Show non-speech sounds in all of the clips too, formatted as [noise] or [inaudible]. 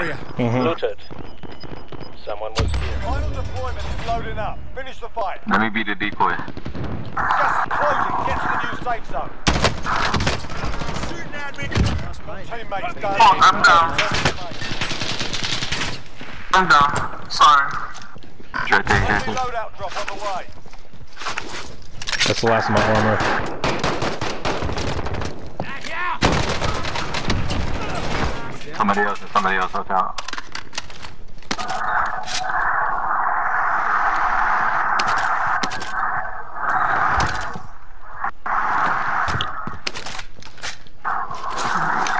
area. Mm-hmm. Looted. Someone was here. Final deployment is loading up. Finish the fight. Let me be the decoy. Gas is closing. Get to the new safe zone. Teammates done. Fuck, I'm down. I'm down. Sorry. Sure thing, sure Enemy loadout drop on the way. That's the last of my armor. Somebody else, somebody else, watch out.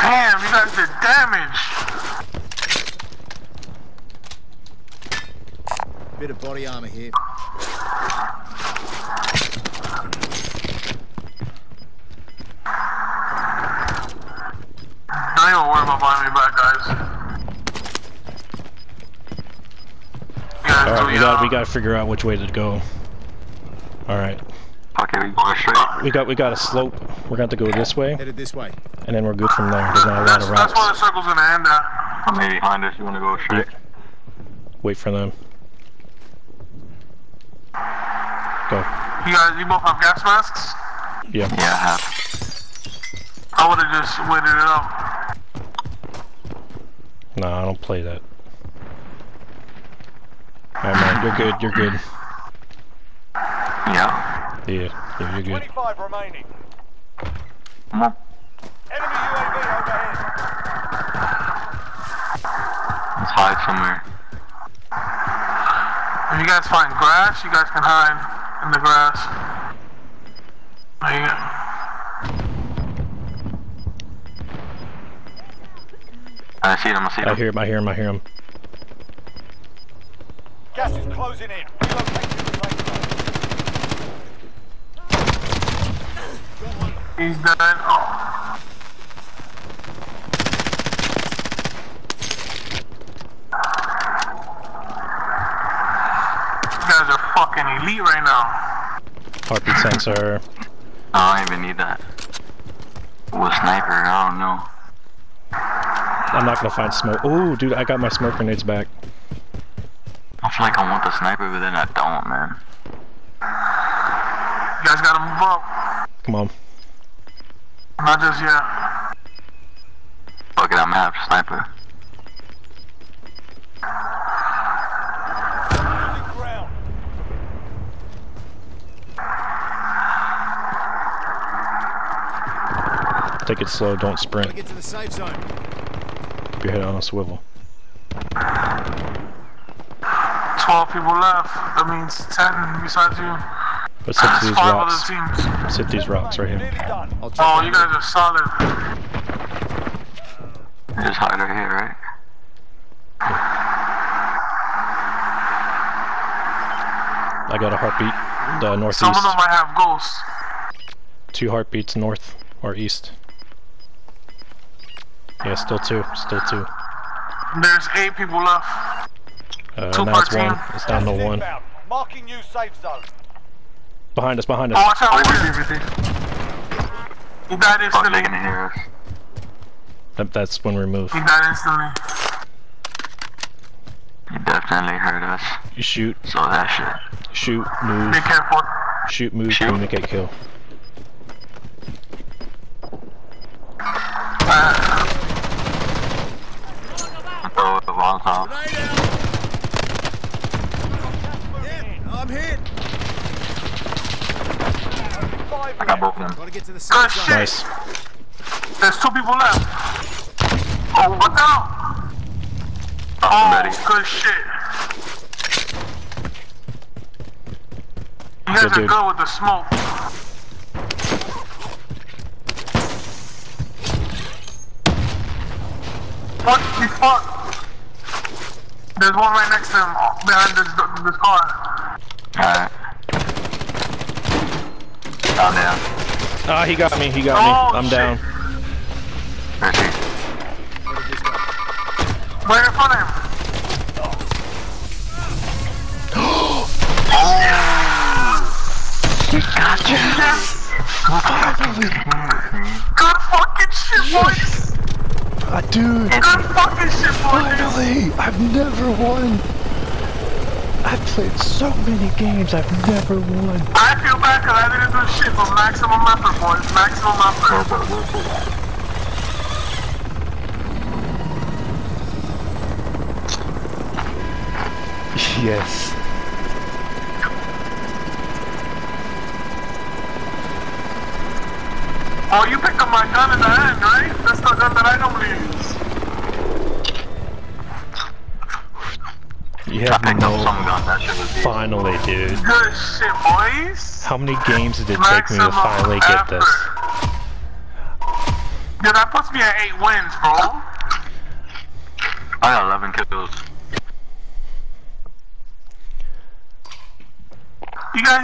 Damn, you guys did damage. Bit of body armor here. Don't even worry about me back, guys. You guys All do we your- got we got to figure out which way to go. All right, Okay, we going straight. we got we got a slope. We're going to have to go this way, Headed this way. and then we're good from there. There's not a lot That's, of that's where the circle's gonna end at. Somebody behind us, you wanna go straight? Wait for them. Go. You guys, you both have gas masks? Yeah. Yeah, I have. I would've just waited it out. Nah, I don't play that. Alright, man, you're good. You're good. Yeah. Yeah, yeah, you're good. 25 remaining. Come on. Enemy UAV overhead. Let's hide somewhere. If you guys find grass, you guys can hide in the grass. There you go. I see him, I see him. I hear him. I hear him. I hear him. Gas is closing in. Relocating to the safe zone. He's dead. Oh. You guys are fucking elite right now. Heartbeat sensor. No, I don't even need that. With sniper, I don't know. I'm not gonna find smoke. Oh, dude, I got my smoke grenades back. I feel like I want the sniper, but then I don't, man. You guys gotta move up. Come on. Not just yet. Fuck it, I'm gonna have sniper. Take it slow. Don't Gotta sprint. get to the safe zone. Keep your head on a swivel. 12 people left. That means 10 besides you. Let's hit these rocks. other. Let's hit these rocks right here. I'll Oh, you guys are solid. Just hide right here, right? I got a heartbeat. The northeast. Some of them might have ghosts. Two heartbeats north or east. Yeah, still two. Still two. There's eight people left. Uh, Two now it's one. team. It's down to one. Marking new safe zone. Behind us. Behind us. Oh, us. watch out right here. Everything. He died instantly. gonna hear us. That, that's when we move. He died instantly. He definitely heard us. You shoot. So that shit. Shoot. Move. Be careful. Shoot. Move. Shoot. Communicate. Kill. Out. Yeah, I'm hit. I got both of them. The Good shit. Nice. There's two people left. Oh, what the? Oh, good shit. You guys are good with the smoke. What the fuck? There's one right next to him, behind this, this car. Alright. Down down. Ah, he got me. He got Oh, me. I'm shit. down. Where's he? Headed this way. Right in front of him. [gasps] Yes! Good fucking shit, boys! Ah, dude. Good fucking shit, boys! way! I've never won! I've played so many games, I've never won. I feel bad because I didn't do shit for maximum effort, boys. Maximum effort. Yes. Oh, you picked up my gun in the end, right? That's the gun that I normally use. You I have picked up some no... gun. That shit. Finally, dude. Good shit, boys. How many games did it take me to Maximum finally get this? effort. Yeah, that puts me at eight wins, bro. I got 11 kills. You guys